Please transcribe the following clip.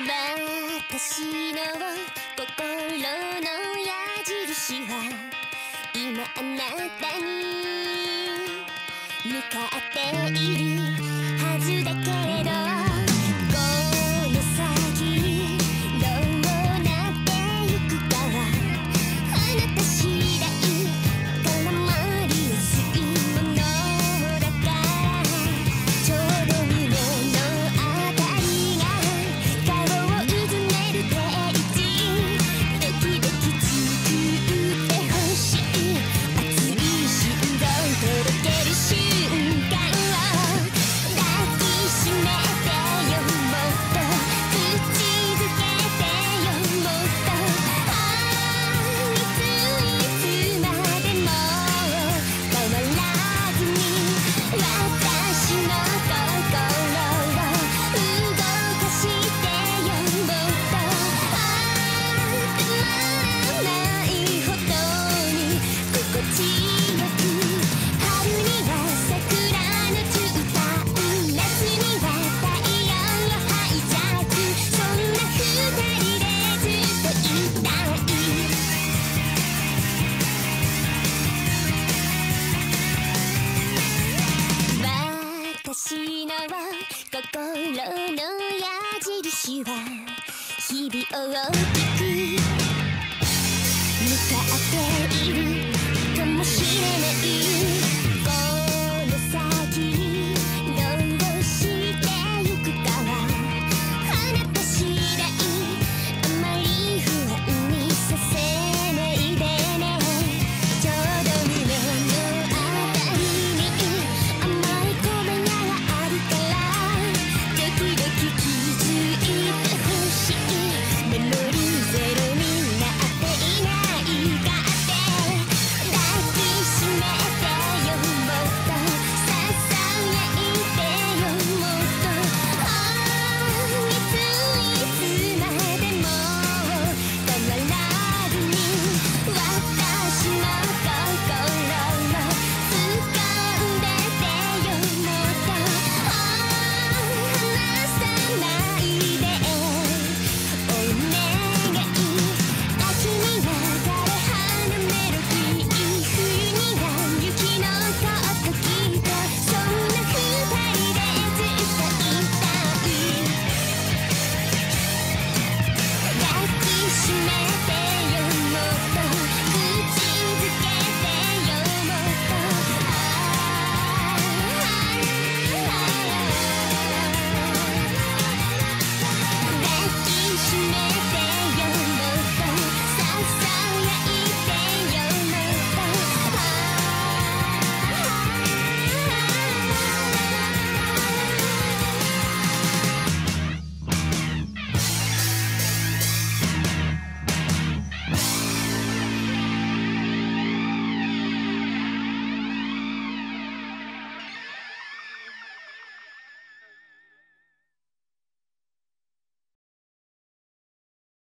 私の心の矢印は今あなたに向かっているはずだけれど私の心の矢印は日々大きく向かっている。